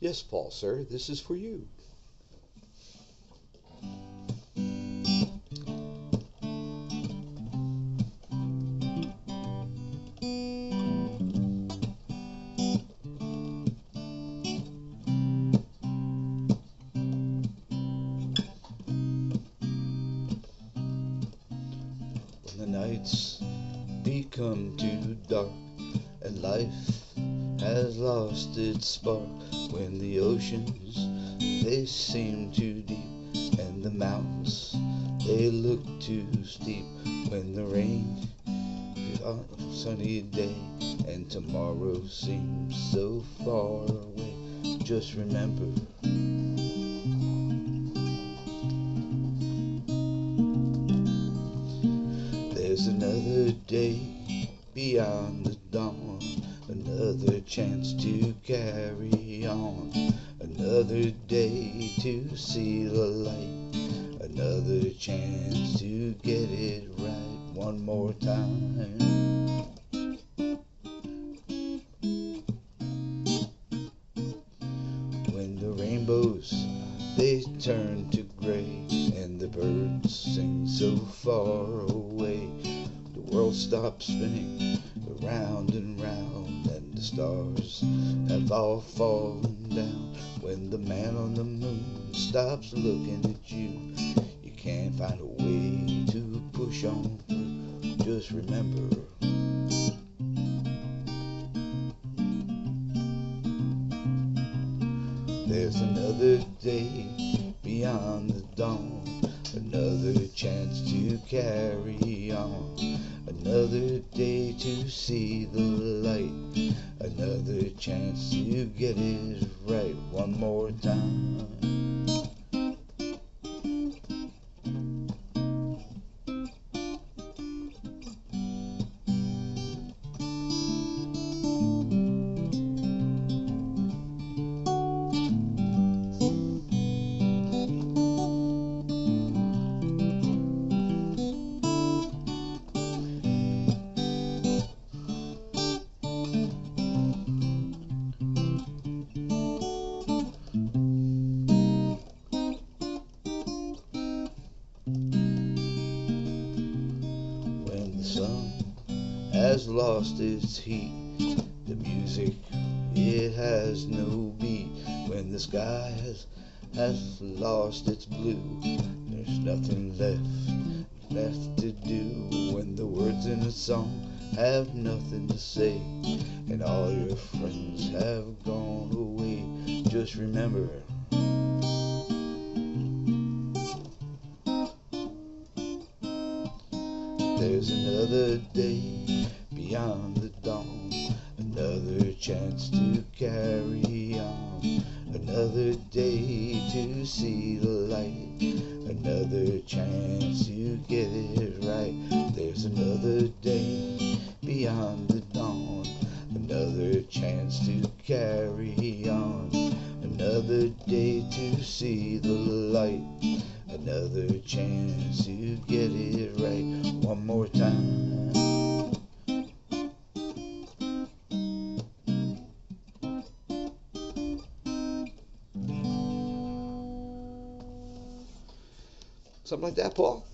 Yes, Paul, sir, this is for you. When the nights become too dark and life has lost its spark when the oceans they seem too deep and the mountains they look too steep. When the rain is on a sunny day and tomorrow seems so far away just remember. There's another day beyond the dawn Another chance to carry on. Another day to see the light. Another chance to get it right one more time. When the rainbows they turn to gray and the birds sing so far away, the world stops spinning round and round, stars have all fallen down. When the man on the moon stops looking at you, you can't find a way to push on through. Just remember. There's another day beyond the dawn, another chance to carry on. Another day to see the light. Another chance to get it right one more time. Has lost its heat. The music, it has no beat. When the sky has, has lost its blue, there's nothing left, left to do. When the words in a song have nothing to say, and all your friends have gone away, just remember. Another day beyond the dawn, another chance to carry on, another day to see the light, another chance to get it right. There's another day another day to see the light, another chance to get it right one more time. Something like that, Paul?